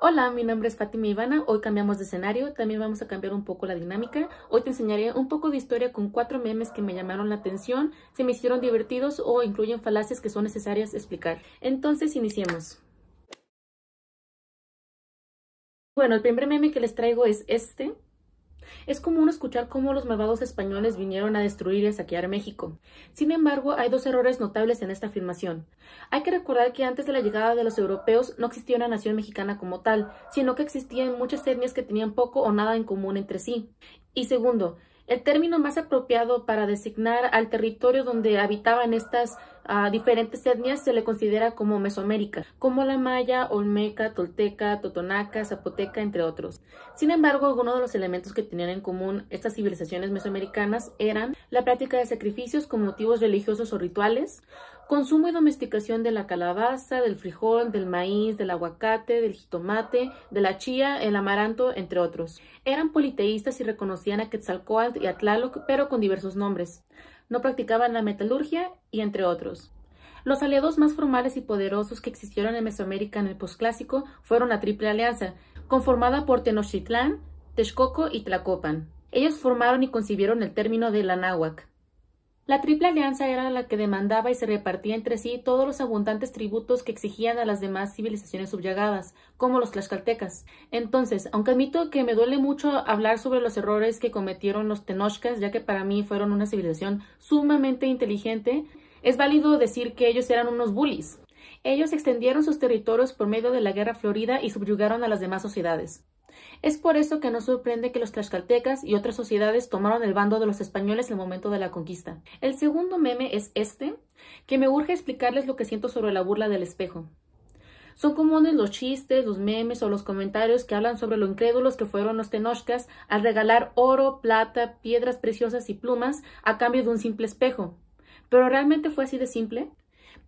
Hola, mi nombre es Fátima Ivana. Hoy cambiamos de escenario, también vamos a cambiar un poco la dinámica. Hoy te enseñaré un poco de historia con cuatro memes que me llamaron la atención, se me hicieron divertidos o incluyen falacias que son necesarias explicar. Entonces, iniciemos. Bueno, el primer meme que les traigo es este. Es común escuchar cómo los malvados españoles vinieron a destruir y a saquear México. Sin embargo, hay dos errores notables en esta afirmación. Hay que recordar que antes de la llegada de los europeos no existía una nación mexicana como tal, sino que existían muchas etnias que tenían poco o nada en común entre sí. Y segundo, el término más apropiado para designar al territorio donde habitaban estas uh, diferentes etnias se le considera como Mesoamérica, como la maya, olmeca, tolteca, totonaca, zapoteca, entre otros. Sin embargo, algunos de los elementos que tenían en común estas civilizaciones mesoamericanas eran la práctica de sacrificios con motivos religiosos o rituales, Consumo y domesticación de la calabaza, del frijol, del maíz, del aguacate, del jitomate, de la chía, el amaranto, entre otros. Eran politeístas y reconocían a Quetzalcoatl y a Tlaloc, pero con diversos nombres. No practicaban la metalurgia y entre otros. Los aliados más formales y poderosos que existieron en Mesoamérica en el posclásico fueron la Triple Alianza, conformada por Tenochtitlán, Texcoco y Tlacopan. Ellos formaron y concibieron el término de la náhuac. La Triple Alianza era la que demandaba y se repartía entre sí todos los abundantes tributos que exigían a las demás civilizaciones subyagadas, como los tlaxcaltecas. Entonces, aunque admito que me duele mucho hablar sobre los errores que cometieron los tenochcas, ya que para mí fueron una civilización sumamente inteligente, es válido decir que ellos eran unos bullies. Ellos extendieron sus territorios por medio de la Guerra Florida y subyugaron a las demás sociedades. Es por eso que no sorprende que los tlaxcaltecas y otras sociedades tomaron el bando de los españoles en el momento de la conquista. El segundo meme es este, que me urge explicarles lo que siento sobre la burla del espejo. Son comunes los chistes, los memes o los comentarios que hablan sobre lo incrédulos que fueron los tenochcas al regalar oro, plata, piedras preciosas y plumas a cambio de un simple espejo. ¿Pero realmente fue así de simple?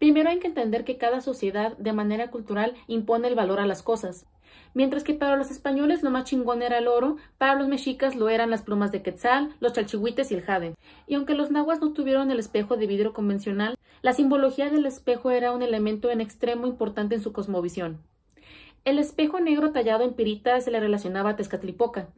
Primero hay que entender que cada sociedad, de manera cultural, impone el valor a las cosas. Mientras que para los españoles lo más chingón era el oro, para los mexicas lo eran las plumas de quetzal, los chalchihuites y el jade. Y aunque los nahuas no tuvieron el espejo de vidrio convencional, la simbología del espejo era un elemento en extremo importante en su cosmovisión. El espejo negro tallado en pirita se le relacionaba a Tezcatlipoca,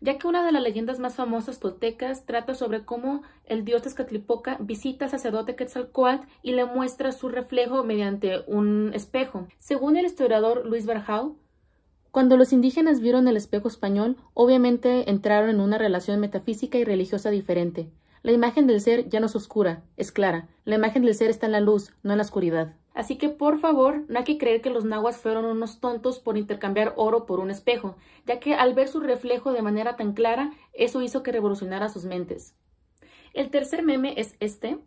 ya que una de las leyendas más famosas toltecas trata sobre cómo el dios Tezcatlipoca visita al sacerdote Quetzalcoatl y le muestra su reflejo mediante un espejo. Según el historiador Luis Barjau, cuando los indígenas vieron el espejo español, obviamente entraron en una relación metafísica y religiosa diferente. La imagen del ser ya no es oscura, es clara. La imagen del ser está en la luz, no en la oscuridad. Así que por favor, no hay que creer que los nahuas fueron unos tontos por intercambiar oro por un espejo, ya que al ver su reflejo de manera tan clara, eso hizo que revolucionara sus mentes. El tercer meme es este,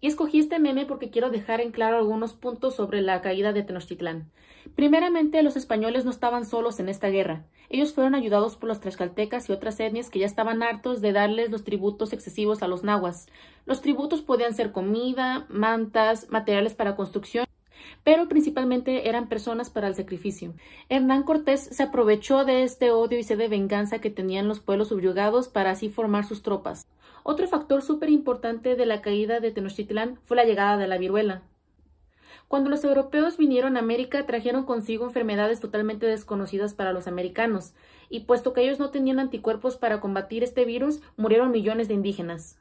y escogí este meme porque quiero dejar en claro algunos puntos sobre la caída de Tenochtitlán. Primeramente, los españoles no estaban solos en esta guerra. Ellos fueron ayudados por los tlaxcaltecas y otras etnias que ya estaban hartos de darles los tributos excesivos a los nahuas. Los tributos podían ser comida, mantas, materiales para construcción pero principalmente eran personas para el sacrificio. Hernán Cortés se aprovechó de este odio y sed de venganza que tenían los pueblos subyugados para así formar sus tropas. Otro factor súper importante de la caída de Tenochtitlán fue la llegada de la viruela. Cuando los europeos vinieron a América trajeron consigo enfermedades totalmente desconocidas para los americanos, y puesto que ellos no tenían anticuerpos para combatir este virus, murieron millones de indígenas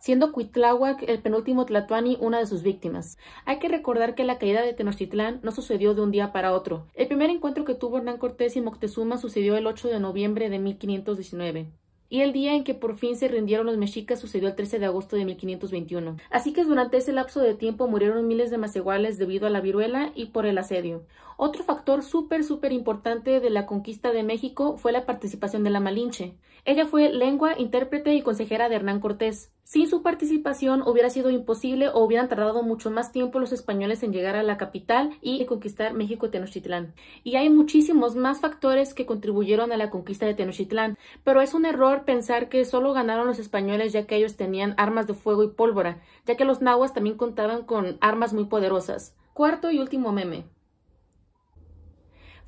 siendo Cuitláhuac el penúltimo Tlatuani una de sus víctimas. Hay que recordar que la caída de Tenochtitlán no sucedió de un día para otro. El primer encuentro que tuvo Hernán Cortés y Moctezuma sucedió el 8 de noviembre de 1519 y el día en que por fin se rindieron los mexicas sucedió el 13 de agosto de 1521. Así que durante ese lapso de tiempo murieron miles de maceguales debido a la viruela y por el asedio. Otro factor súper, súper importante de la conquista de México fue la participación de la Malinche. Ella fue lengua, intérprete y consejera de Hernán Cortés. Sin su participación hubiera sido imposible o hubieran tardado mucho más tiempo los españoles en llegar a la capital y conquistar México Tenochtitlán. Y hay muchísimos más factores que contribuyeron a la conquista de Tenochtitlán, pero es un error pensar que solo ganaron los españoles ya que ellos tenían armas de fuego y pólvora, ya que los nahuas también contaban con armas muy poderosas. Cuarto y último meme.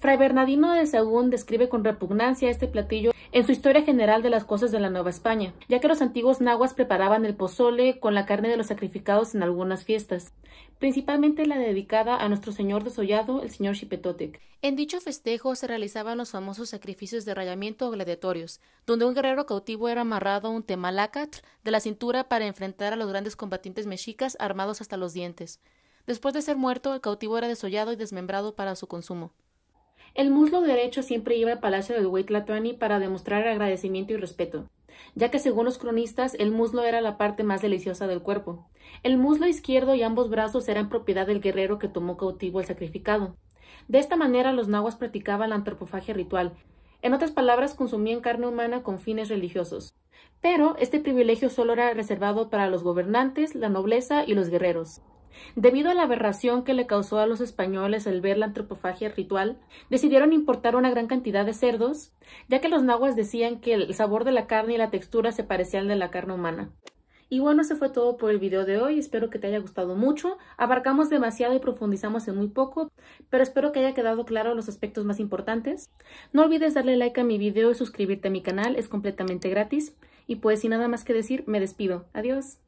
Fray Bernardino de Sahagún describe con repugnancia este platillo en su historia general de las cosas de la Nueva España, ya que los antiguos nahuas preparaban el pozole con la carne de los sacrificados en algunas fiestas, principalmente la dedicada a nuestro señor desollado, el señor Xipetotec. En dicho festejo se realizaban los famosos sacrificios de rayamiento o gladiatorios, donde un guerrero cautivo era amarrado a un temalacatl de la cintura para enfrentar a los grandes combatientes mexicas armados hasta los dientes. Después de ser muerto, el cautivo era desollado y desmembrado para su consumo. El muslo derecho siempre iba al palacio del Huaytlatoani para demostrar agradecimiento y respeto, ya que según los cronistas el muslo era la parte más deliciosa del cuerpo. El muslo izquierdo y ambos brazos eran propiedad del guerrero que tomó cautivo el sacrificado. De esta manera los nahuas practicaban la antropofagia ritual, en otras palabras consumían carne humana con fines religiosos. Pero este privilegio solo era reservado para los gobernantes, la nobleza y los guerreros. Debido a la aberración que le causó a los españoles el ver la antropofagia ritual, decidieron importar una gran cantidad de cerdos, ya que los nahuas decían que el sabor de la carne y la textura se parecían de la carne humana. Y bueno, eso fue todo por el video de hoy. Espero que te haya gustado mucho. Abarcamos demasiado y profundizamos en muy poco, pero espero que haya quedado claro los aspectos más importantes. No olvides darle like a mi video y suscribirte a mi canal, es completamente gratis. Y pues sin nada más que decir, me despido. Adiós.